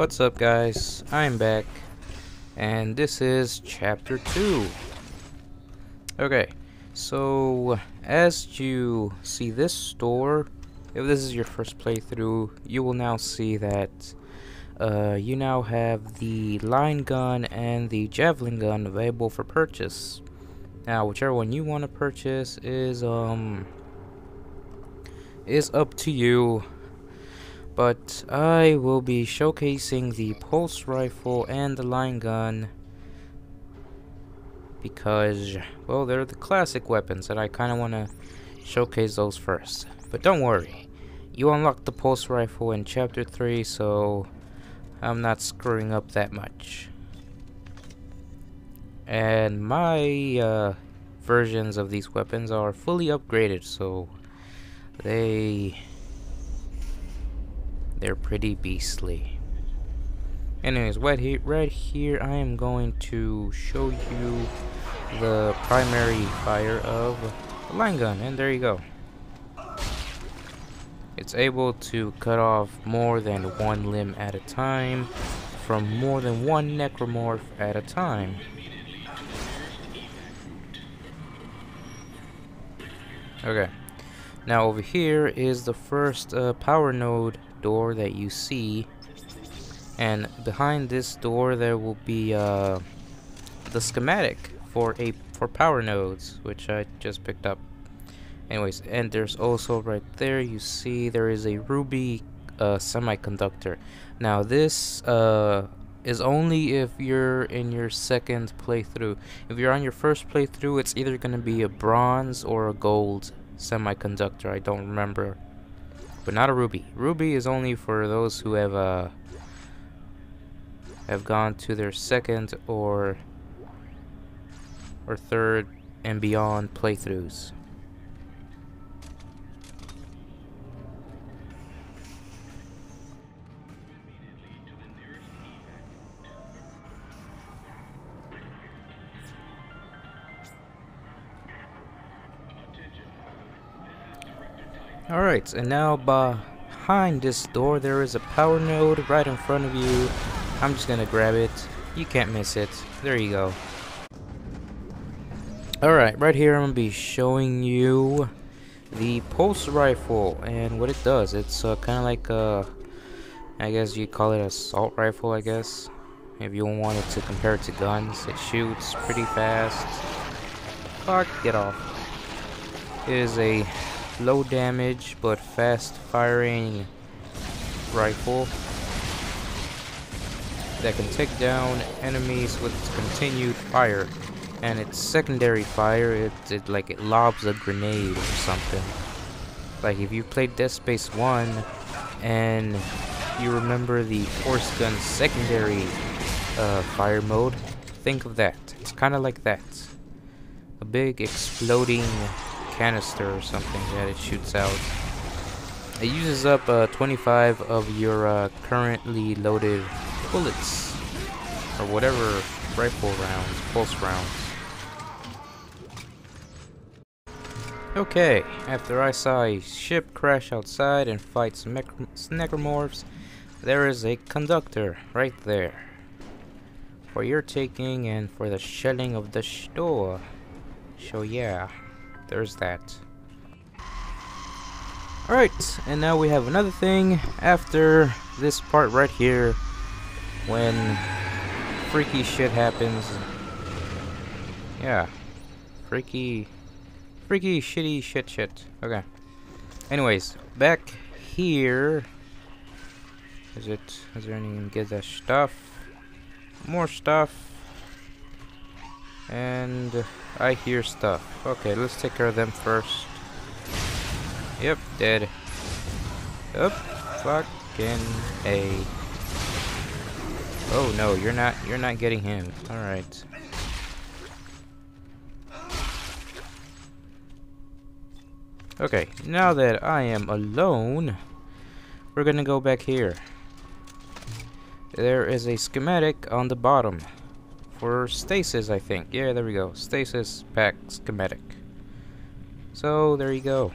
What's up guys? I'm back and this is chapter 2. Okay, so as you see this store, if this is your first playthrough, you will now see that uh, you now have the line gun and the javelin gun available for purchase. Now whichever one you want to purchase is um is up to you but I will be showcasing the pulse rifle and the line gun because, well, they're the classic weapons and I kind of want to showcase those first. But don't worry, you unlock the pulse rifle in chapter 3, so I'm not screwing up that much. And my uh, versions of these weapons are fully upgraded, so they they're pretty beastly. Anyways, right here, right here, I am going to show you the primary fire of the line gun, and there you go. It's able to cut off more than one limb at a time from more than one necromorph at a time. Okay, now over here is the first uh, power node door that you see. And behind this door there will be uh, the schematic for a for power nodes which I just picked up. Anyways and there's also right there you see there is a ruby uh, semiconductor. Now this uh, is only if you're in your second playthrough. If you're on your first playthrough it's either gonna be a bronze or a gold semiconductor. I don't remember but not a ruby. Ruby is only for those who have uh, have gone to their second or or third and beyond playthroughs. Alright, and now behind this door there is a power node right in front of you. I'm just gonna grab it. You can't miss it. There you go. Alright, right here I'm gonna be showing you the pulse rifle and what it does. It's uh, kind of like a, I guess you call it a assault rifle, I guess. If you wanted to compare it to guns, it shoots pretty fast. Fuck, get off. It is a low damage but fast firing rifle that can take down enemies with continued fire. And its secondary fire. It, it like it lobs a grenade or something. Like if you played Dead Space 1 and you remember the force gun secondary uh, fire mode think of that. It's kind of like that. A big exploding canister or something that it shoots out. It uses up uh, 25 of your uh, currently loaded bullets, or whatever rifle rounds, pulse rounds. Okay, after I saw a ship crash outside and fight some necromorphs, there is a conductor right there. For your taking and for the shelling of the store. So yeah there's that. Alright, and now we have another thing after this part right here when freaky shit happens. Yeah. Freaky freaky shitty shit shit. Okay. Anyways, back here is it is there any good stuff? More stuff. And I hear stuff. Okay, let's take care of them first. Yep, dead. Up, fucking A. Oh no, you're not you're not getting him. Alright. Okay, now that I am alone, we're gonna go back here. There is a schematic on the bottom for stasis, I think. Yeah, there we go. Stasis pack schematic. So, there you go.